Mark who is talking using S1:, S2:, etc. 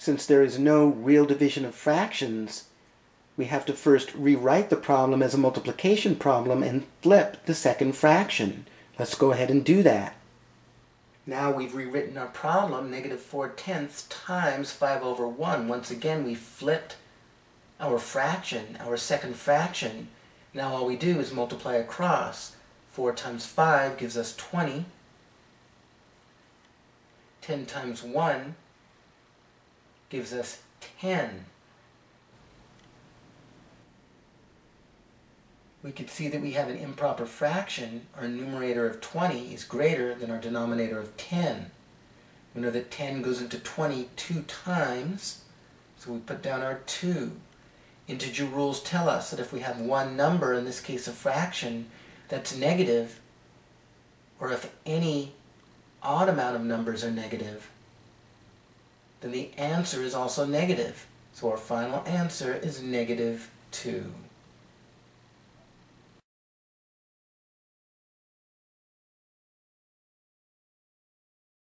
S1: Since there is no real division of fractions, we have to first rewrite the problem as a multiplication problem and flip the second fraction. Let's go ahead and do that. Now we've rewritten our problem, negative 4 tenths times 5 over 1. Once again, we flipped our fraction, our second fraction. Now all we do is multiply across. 4 times 5 gives us 20. 10 times 1 gives us 10. We could see that we have an improper fraction. Our numerator of 20 is greater than our denominator of 10. We know that 10 goes into 20 two times, so we put down our 2. Integer rules tell us that if we have one number, in this case a fraction, that's negative, or if any odd amount of numbers are negative, then the answer is also negative. So our final answer is negative 2.